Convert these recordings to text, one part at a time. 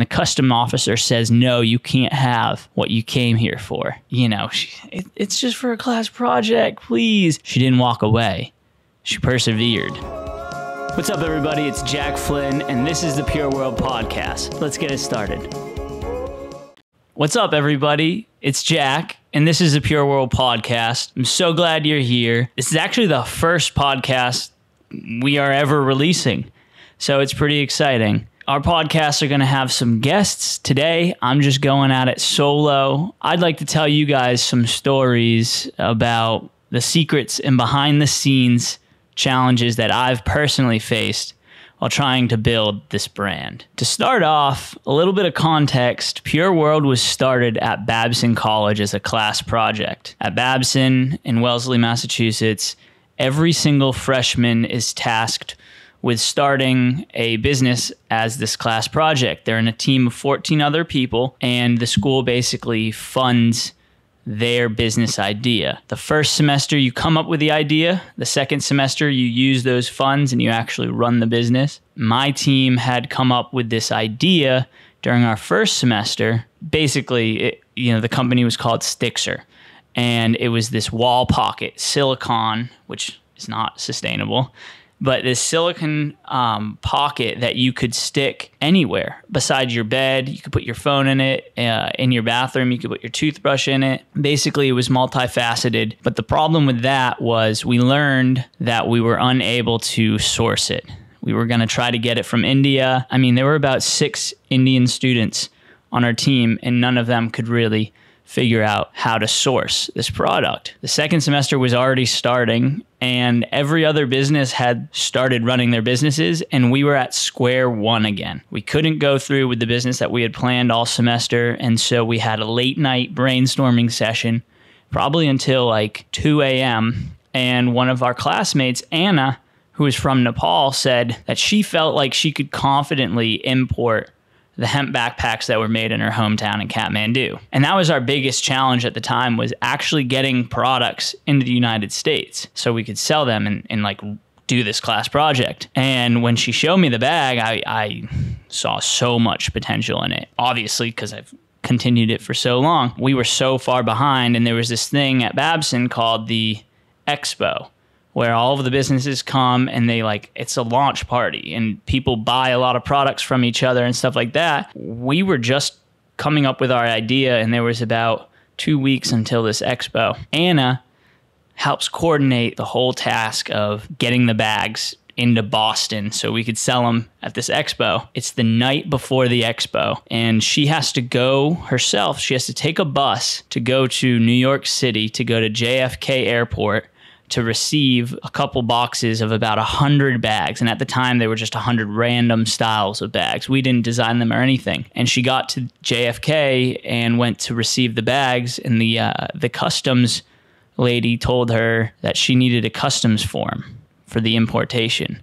The custom officer says, no, you can't have what you came here for. You know, she, it, it's just for a class project, please. She didn't walk away. She persevered. What's up, everybody? It's Jack Flynn, and this is the Pure World Podcast. Let's get it started. What's up, everybody? It's Jack, and this is the Pure World Podcast. I'm so glad you're here. This is actually the first podcast we are ever releasing, so it's pretty exciting. Our podcasts are going to have some guests today. I'm just going at it solo. I'd like to tell you guys some stories about the secrets and behind the scenes challenges that I've personally faced while trying to build this brand. To start off, a little bit of context Pure World was started at Babson College as a class project. At Babson in Wellesley, Massachusetts, every single freshman is tasked with starting a business as this class project. They're in a team of 14 other people, and the school basically funds their business idea. The first semester, you come up with the idea. The second semester, you use those funds and you actually run the business. My team had come up with this idea during our first semester. Basically, it, you know, the company was called Stixer, and it was this wall pocket silicon, which is not sustainable but this silicon um, pocket that you could stick anywhere besides your bed. You could put your phone in it. Uh, in your bathroom, you could put your toothbrush in it. Basically, it was multifaceted. But the problem with that was we learned that we were unable to source it. We were going to try to get it from India. I mean, there were about six Indian students on our team, and none of them could really figure out how to source this product. The second semester was already starting, and every other business had started running their businesses, and we were at square one again. We couldn't go through with the business that we had planned all semester, and so we had a late night brainstorming session, probably until like 2 a.m. And one of our classmates, Anna, who is from Nepal, said that she felt like she could confidently import the hemp backpacks that were made in her hometown in Kathmandu. And that was our biggest challenge at the time was actually getting products into the United States so we could sell them and, and like do this class project. And when she showed me the bag, I, I saw so much potential in it. Obviously, because I've continued it for so long. We were so far behind, and there was this thing at Babson called the Expo where all of the businesses come and they like it's a launch party and people buy a lot of products from each other and stuff like that. We were just coming up with our idea and there was about 2 weeks until this expo. Anna helps coordinate the whole task of getting the bags into Boston so we could sell them at this expo. It's the night before the expo, and she has to go herself. She has to take a bus to go to New York City to go to JFK Airport to receive a couple boxes of about 100 bags. And at the time, they were just 100 random styles of bags. We didn't design them or anything. And she got to JFK and went to receive the bags, and the, uh, the customs lady told her that she needed a customs form for the importation.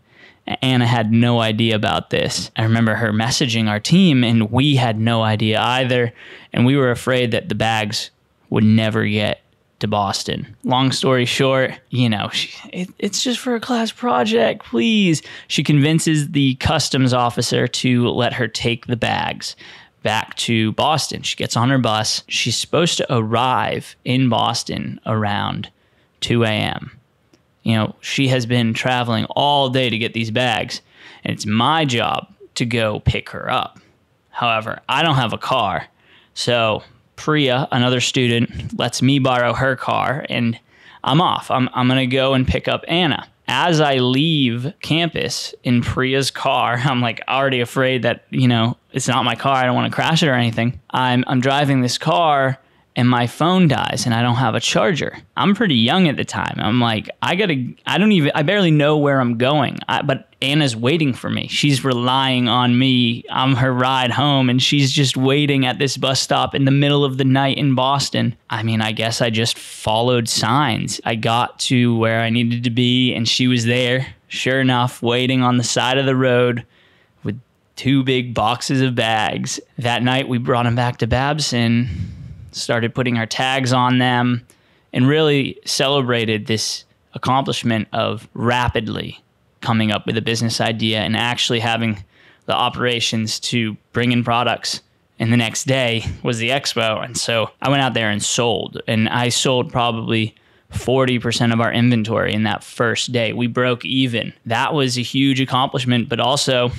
Anna had no idea about this. I remember her messaging our team, and we had no idea either. And we were afraid that the bags would never get to Boston. Long story short, you know, she, it, it's just for a class project, please. She convinces the customs officer to let her take the bags back to Boston. She gets on her bus. She's supposed to arrive in Boston around 2 a.m. You know, she has been traveling all day to get these bags, and it's my job to go pick her up. However, I don't have a car. So Priya, another student, lets me borrow her car and I'm off. I'm, I'm going to go and pick up Anna. As I leave campus in Priya's car, I'm like already afraid that, you know, it's not my car. I don't want to crash it or anything. I'm, I'm driving this car and my phone dies and I don't have a charger. I'm pretty young at the time. I'm like, I gotta, I don't even, I barely know where I'm going. I, but Anna's waiting for me. She's relying on me. I'm her ride home and she's just waiting at this bus stop in the middle of the night in Boston. I mean, I guess I just followed signs. I got to where I needed to be and she was there, sure enough, waiting on the side of the road with two big boxes of bags. That night we brought him back to Babson started putting our tags on them, and really celebrated this accomplishment of rapidly coming up with a business idea and actually having the operations to bring in products. And the next day was the expo. And so I went out there and sold. And I sold probably 40% of our inventory in that first day. We broke even. That was a huge accomplishment, but also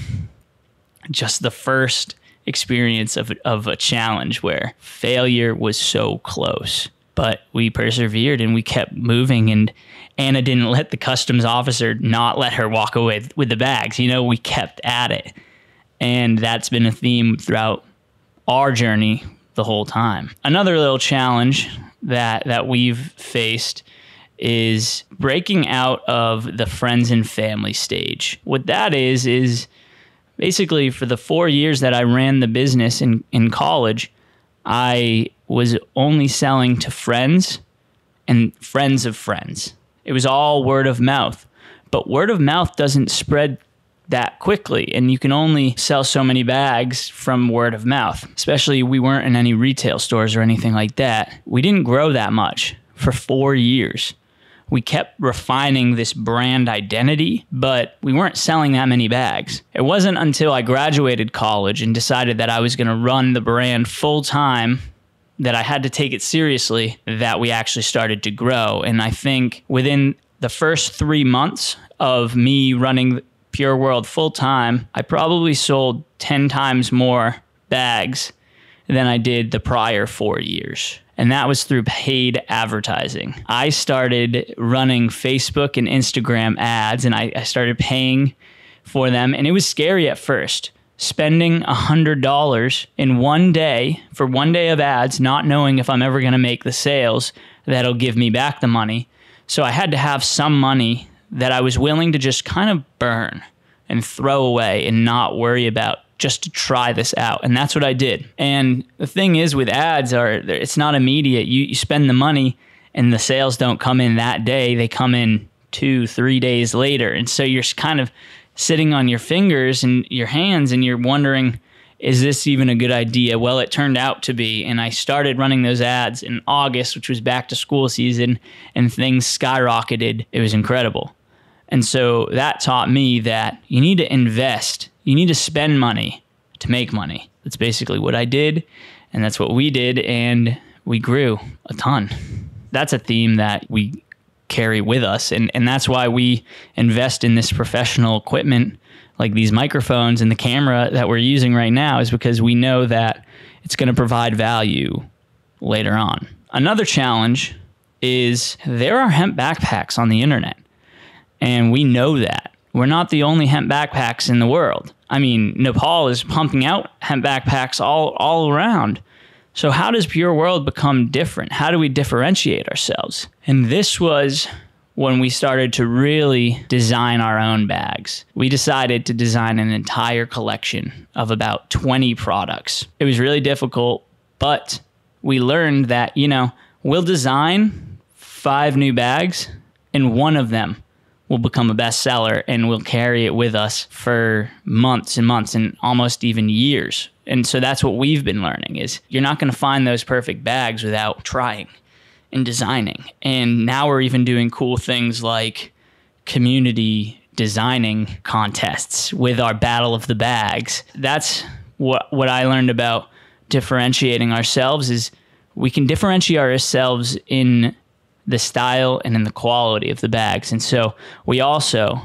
just the first experience of, of a challenge where failure was so close. But we persevered and we kept moving and Anna didn't let the customs officer not let her walk away with the bags. You know, we kept at it. And that's been a theme throughout our journey the whole time. Another little challenge that that we've faced is breaking out of the friends and family stage. What that is is basically for the 4 years that I ran the business in in college, I was only selling to friends and friends of friends. It was all word of mouth. But word of mouth doesn't spread that quickly and you can only sell so many bags from word of mouth. Especially we weren't in any retail stores or anything like that. We didn't grow that much for 4 years. We kept refining this brand identity, but we weren't selling that many bags. It wasn't until I graduated college and decided that I was going to run the brand full time that I had to take it seriously that we actually started to grow. And I think within the first three months of me running Pure World full time, I probably sold 10 times more bags than I did the prior four years. And that was through paid advertising. I started running Facebook and Instagram ads and I, I started paying for them. And it was scary at first spending $100 in one day for one day of ads, not knowing if I'm ever going to make the sales that'll give me back the money. So I had to have some money that I was willing to just kind of burn and throw away and not worry about just to try this out. And that's what I did. And the thing is with ads are it's not immediate. You, you spend the money and the sales don't come in that day. They come in two, three days later. And so you're kind of sitting on your fingers and your hands and you're wondering, is this even a good idea? Well, it turned out to be. And I started running those ads in August, which was back to school season, and things skyrocketed. It was incredible. And so that taught me that you need to invest, you need to spend money to make money. That's basically what I did. And that's what we did. And we grew a ton. That's a theme that we carry with us. And, and that's why we invest in this professional equipment like these microphones and the camera that we're using right now is because we know that it's going to provide value later on. Another challenge is there are hemp backpacks on the internet. And we know that. We're not the only hemp backpacks in the world. I mean, Nepal is pumping out hemp backpacks all, all around. So, how does Pure World become different? How do we differentiate ourselves? And this was when we started to really design our own bags. We decided to design an entire collection of about 20 products. It was really difficult, but we learned that, you know, we'll design five new bags and one of them will become a bestseller and we'll carry it with us for months and months and almost even years. And so that's what we've been learning is you're not going to find those perfect bags without trying and designing. And now we're even doing cool things like community designing contests with our battle of the bags. That's what what I learned about differentiating ourselves is we can differentiate ourselves in the style and in the quality of the bags. And so we also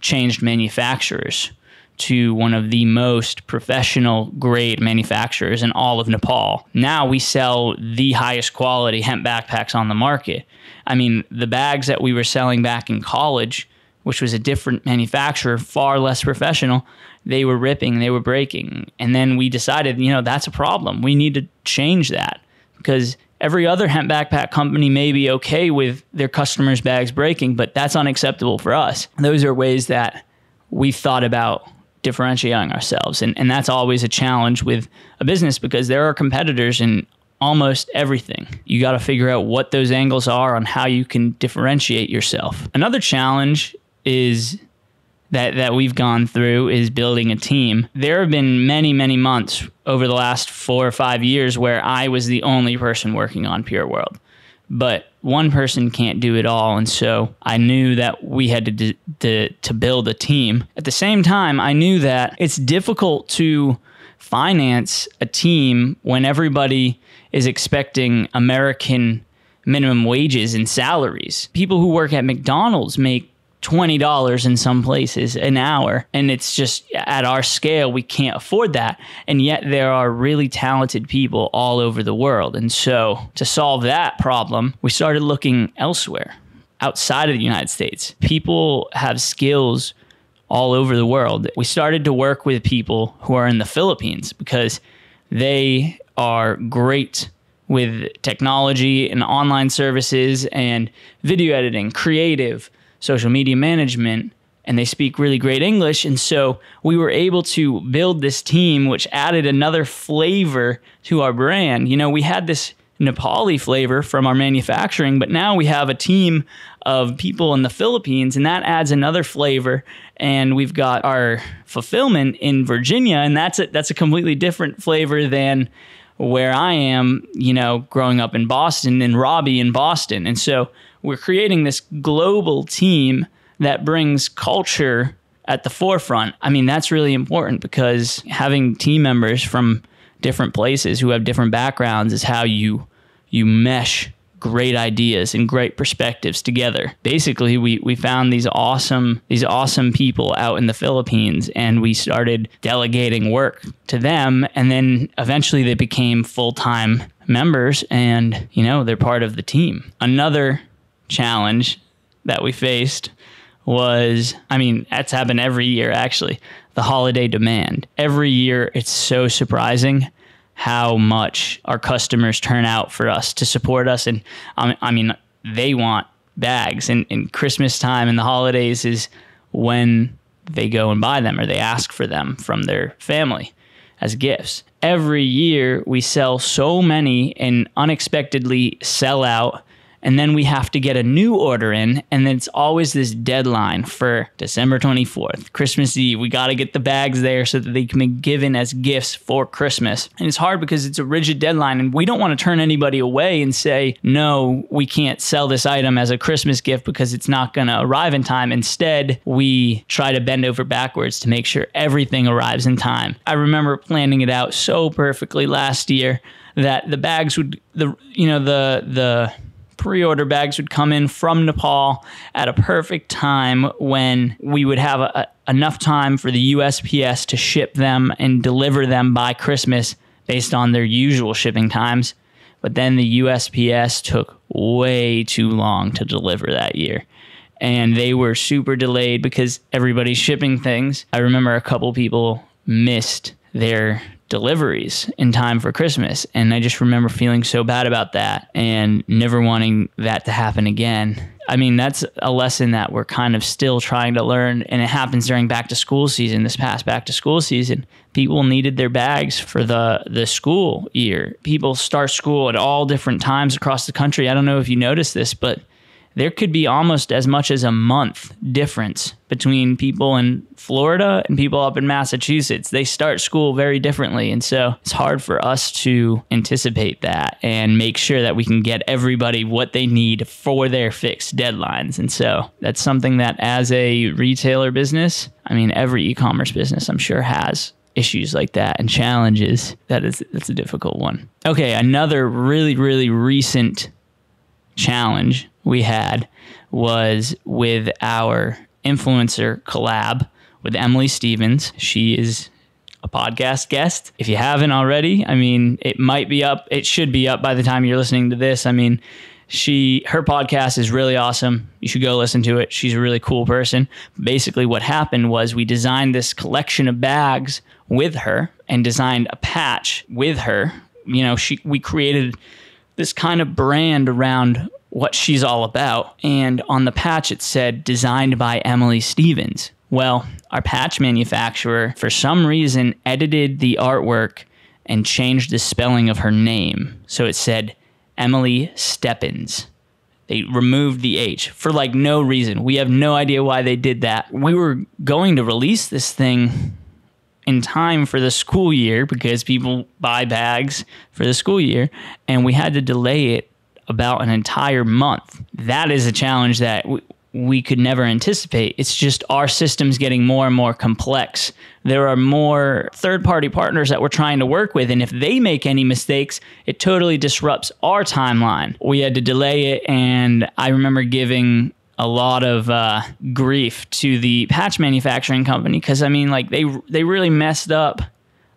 changed manufacturers to one of the most professional grade manufacturers in all of Nepal. Now we sell the highest quality hemp backpacks on the market. I mean, the bags that we were selling back in college, which was a different manufacturer, far less professional, they were ripping, they were breaking. And then we decided, you know, that's a problem. We need to change that because every other hemp backpack company may be okay with their customers' bags breaking, but that's unacceptable for us. Those are ways that we thought about differentiating ourselves. And, and that's always a challenge with a business because there are competitors in almost everything. You got to figure out what those angles are on how you can differentiate yourself. Another challenge is that that we've gone through is building a team. There have been many many months over the last 4 or 5 years where I was the only person working on Pure World. but one person can't do it all and so i knew that we had to, to to build a team at the same time i knew that it's difficult to finance a team when everybody is expecting american minimum wages and salaries people who work at mcdonald's make $20 in some places an hour. And it's just at our scale, we can't afford that. And yet there are really talented people all over the world. And so to solve that problem, we started looking elsewhere outside of the United States. People have skills all over the world. We started to work with people who are in the Philippines because they are great with technology and online services and video editing, creative social media management and they speak really great English. And so we were able to build this team, which added another flavor to our brand. You know, we had this Nepali flavor from our manufacturing, but now we have a team of people in the Philippines, and that adds another flavor. And we've got our fulfillment in Virginia, and that's a, that's a completely different flavor than where I am, you know, growing up in Boston and Robbie in Boston. And so we're creating this global team that brings culture at the forefront. I mean, that's really important because having team members from different places who have different backgrounds is how you you mesh great ideas and great perspectives together. Basically, we we found these awesome these awesome people out in the Philippines and we started delegating work to them and then eventually they became full-time members and you know, they're part of the team. Another challenge that we faced was I mean, that's happened every year actually. The holiday demand. Every year it's so surprising how much our customers turn out for us to support us and um, I mean they want bags and, and Christmas time and the holidays is when they go and buy them or they ask for them from their family as gifts. Every year we sell so many and unexpectedly sell out and then we have to get a new order in and then it's always this deadline for december 24th christmas eve. We got to get the bags there so that they can be given as gifts for christmas. And it's hard because it's a rigid deadline and we don't want to turn anybody away and say no we can't sell this item as a christmas gift because it's not going to arrive in time. Instead we try to bend over backwards to make sure everything arrives in time. I remember planning it out so perfectly last year that the bags would the you know the the pre-order bags would come in from Nepal at a perfect time when we would have a, enough time for the USPS to ship them and deliver them by Christmas based on their usual shipping times. But then the USPS took way too long to deliver that year. And they were super delayed because everybody's shipping things. I remember a couple people missed their deliveries in time for Christmas. And I just remember feeling so bad about that and never wanting that to happen again. I mean, that's a lesson that we're kind of still trying to learn. And it happens during back to school season, this past back to school season. People needed their bags for the, the school year. People start school at all different times across the country. I don't know if you noticed this, but there could be almost as much as a month difference between people in Florida and people up in Massachusetts. They start school very differently. And so it's hard for us to anticipate that and make sure that we can get everybody what they need for their fixed deadlines. And so that's something that, as a retailer business, I mean, every e commerce business, I'm sure, has issues like that and challenges that is that's a difficult one okay another really really recent challenge we had was with our influencer collab with Emily Stephens. She is a podcast guest. If you haven't already, I mean, it might be up. It should be up by the time you're listening to this. I mean, she her podcast is really awesome. You should go listen to it. She's a really cool person. Basically what happened was we designed this collection of bags with her and designed a patch with her. You know, she we created this kind of brand around what she's all about. And on the patch, it said designed by Emily Stephens. Well, our patch manufacturer, for some reason, edited the artwork and changed the spelling of her name. So it said Emily Steppens. They removed the H for like no reason. We have no idea why they did that. We were going to release this thing in time for the school year because people buy bags for the school year, and we had to delay it about an entire month. That is a challenge that we, we could never anticipate. It's just our system's getting more and more complex. There are more third party partners that we're trying to work with. And if they make any mistakes, it totally disrupts our timeline. We had to delay it. And I remember giving a lot of uh, grief to the patch manufacturing company because I mean, like they they really messed up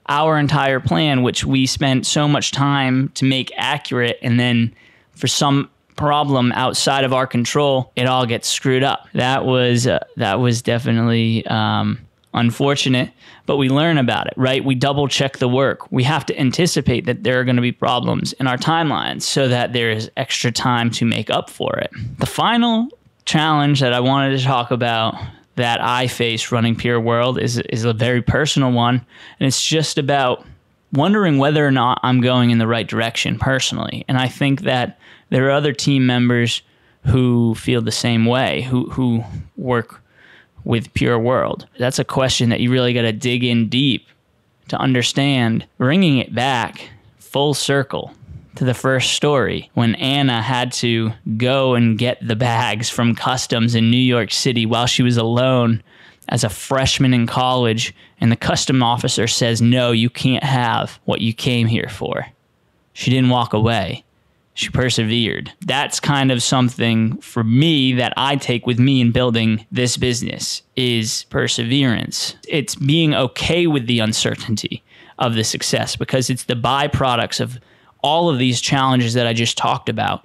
our entire plan, which we spent so much time to make accurate, and then for some problem outside of our control, it all gets screwed up. That was uh, that was definitely um, unfortunate, but we learn about it, right? We double check the work. We have to anticipate that there are going to be problems in our timelines so that there is extra time to make up for it. The final challenge that I wanted to talk about that I face running Pure World is is a very personal one, and it's just about wondering whether or not I'm going in the right direction personally. And I think that there are other team members who feel the same way, who who work with Pure World. That's a question that you really got to dig in deep to understand. Bringing it back full circle to the first story when Anna had to go and get the bags from customs in New York City while she was alone as a freshman in college, and the custom officer says, No, you can't have what you came here for. She didn't walk away. She persevered. That's kind of something for me that I take with me in building this business is perseverance. It's being okay with the uncertainty of the success because it's the byproducts of all of these challenges that I just talked about,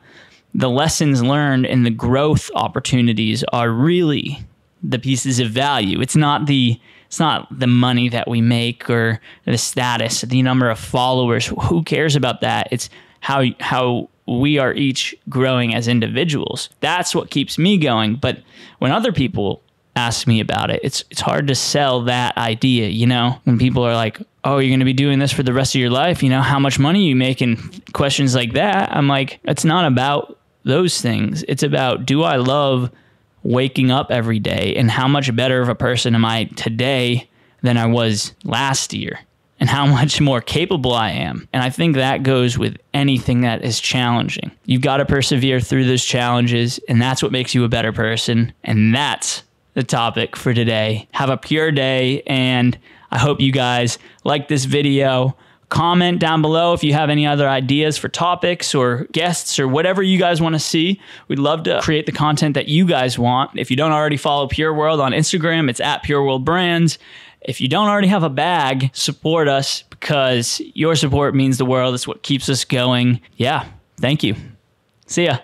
the lessons learned and the growth opportunities are really the pieces of value. It's not the it's not the money that we make or the status, the number of followers. Who cares about that? It's how how we are each growing as individuals. That's what keeps me going. But when other people ask me about it, it's it's hard to sell that idea, you know? When people are like, oh, you're going to be doing this for the rest of your life. You know, how much money you make and questions like that. I'm like, it's not about those things. It's about do I love waking up every day and how much better of a person am I today than I was last year and how much more capable I am. And I think that goes with anything that is challenging. You've got to persevere through those challenges, and that's what makes you a better person. And that's the topic for today. Have a pure day and I hope you guys like this video. Comment down below if you have any other ideas for topics or guests or whatever you guys want to see. We'd love to create the content that you guys want. If you don't already follow Pure World on Instagram, it's at Pure World Brands. If you don't already have a bag, support us because your support means the world. It's what keeps us going. Yeah, thank you. See ya.